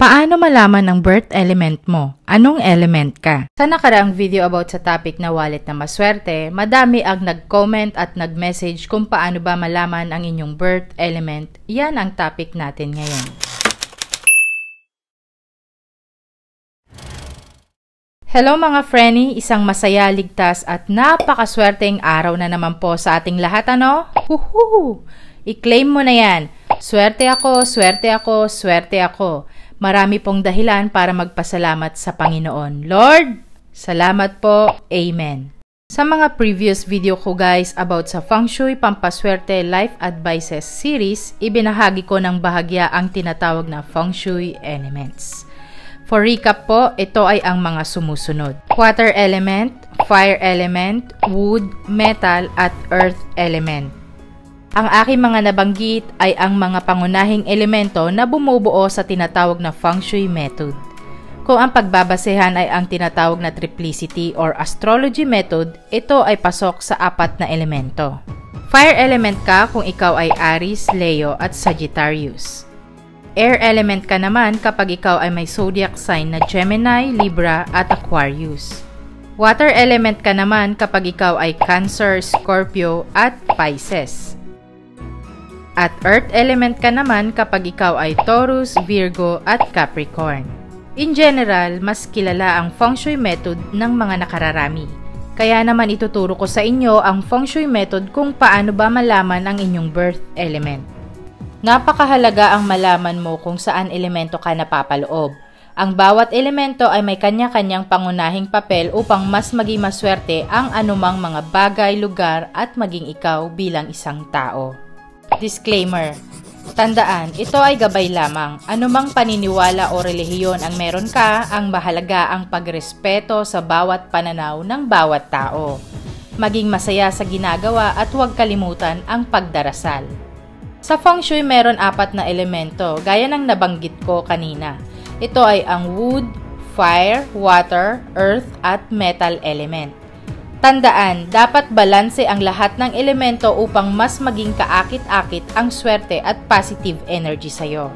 Paano malaman ang birth element mo? Anong element ka? Sa nakaraang video about sa topic na wallet na maswerte, madami ang nag-comment at nag-message kung paano ba malaman ang inyong birth element. Yan ang topic natin ngayon. Hello mga frenny, isang masaya, ligtas at napakaswerteng araw na naman po sa ating lahat ano? Huhu! I-claim mo na yan. Swerte ako, swerte ako, swerte ako. Marami pong dahilan para magpasalamat sa Panginoon. Lord, salamat po. Amen. Sa mga previous video ko guys about sa Feng Shui Pampaswerte Life Advices series, ibinahagi ko ng bahagya ang tinatawag na Feng Shui Elements. For recap po, ito ay ang mga sumusunod. Water element, fire element, wood, metal, at earth element. Ang aking mga nabanggit ay ang mga pangunahing elemento na bumubuo sa tinatawag na feng shui method. Kung ang pagbabasehan ay ang tinatawag na triplicity or astrology method, ito ay pasok sa apat na elemento. Fire element ka kung ikaw ay Aries, Leo at Sagittarius. Air element ka naman kapag ikaw ay may zodiac sign na Gemini, Libra at Aquarius. Water element ka naman kapag ikaw ay Cancer, Scorpio at Pisces. At earth element ka naman kapag ikaw ay Taurus, Virgo at Capricorn. In general, mas kilala ang feng shui method ng mga nakararami. Kaya naman ituturo ko sa inyo ang feng shui method kung paano ba malaman ang inyong birth element. Napakahalaga ang malaman mo kung saan elemento ka napapaloob. Ang bawat elemento ay may kanya-kanyang pangunahing papel upang mas maging maswerte ang anumang mga bagay, lugar at maging ikaw bilang isang tao. Disclaimer Tandaan, ito ay gabay lamang. Anumang paniniwala o relihiyon ang meron ka, ang mahalaga ang pagrespeto sa bawat pananaw ng bawat tao. Maging masaya sa ginagawa at huwag kalimutan ang pagdarasal. Sa feng shui meron apat na elemento, gaya ng nabanggit ko kanina. Ito ay ang wood, fire, water, earth at metal element. Tandaan, dapat balanse ang lahat ng elemento upang mas maging kaakit-akit ang swerte at positive energy sa'yo.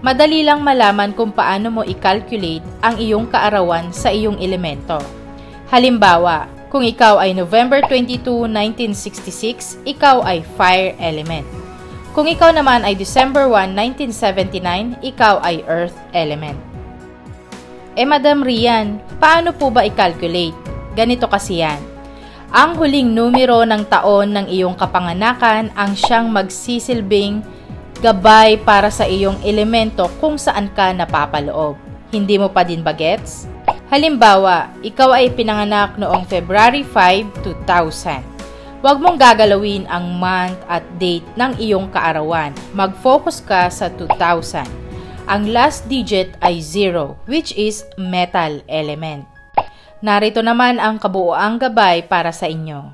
Madali lang malaman kung paano mo i-calculate ang iyong kaarawan sa iyong elemento. Halimbawa, kung ikaw ay November 22, 1966, ikaw ay fire element. Kung ikaw naman ay December 1, 1979, ikaw ay earth element. Eh Madam Rian, paano po ba i-calculate? Ganito kasi yan. Ang huling numero ng taon ng iyong kapanganakan ang siyang magsisilbing gabay para sa iyong elemento kung saan ka napapaloob. Hindi mo pa din bagets? Halimbawa, ikaw ay pinanganak noong February 5, 2000. Huwag mong gagalawin ang month at date ng iyong kaarawan. Mag-focus ka sa 2000. Ang last digit ay 0, which is metal element. Narito naman ang kabuoang gabay para sa inyo.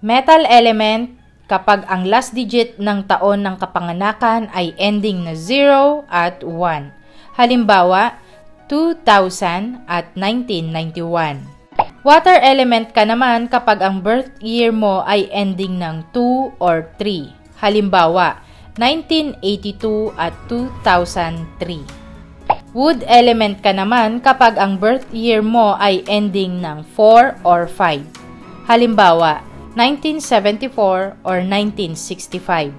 Metal element kapag ang last digit ng taon ng kapanganakan ay ending na 0 at 1. Halimbawa, 2000 at 1991. Water element ka naman kapag ang birth year mo ay ending ng 2 or 3. Halimbawa, 1982 at 2003. Wood element ka naman kapag ang birth year mo ay ending ng 4 or 5. Halimbawa, 1974 or 1965.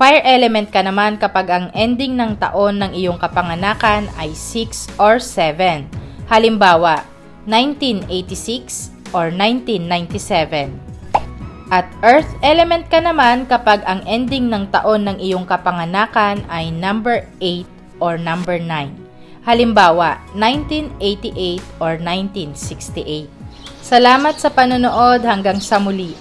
Fire element ka naman kapag ang ending ng taon ng iyong kapanganakan ay 6 or 7. Halimbawa, 1986 or 1997. At earth element ka naman kapag ang ending ng taon ng iyong kapanganakan ay number 8 or number 9. Halimbawa, 1988 or 1968. Salamat sa panonood hanggang sa muli.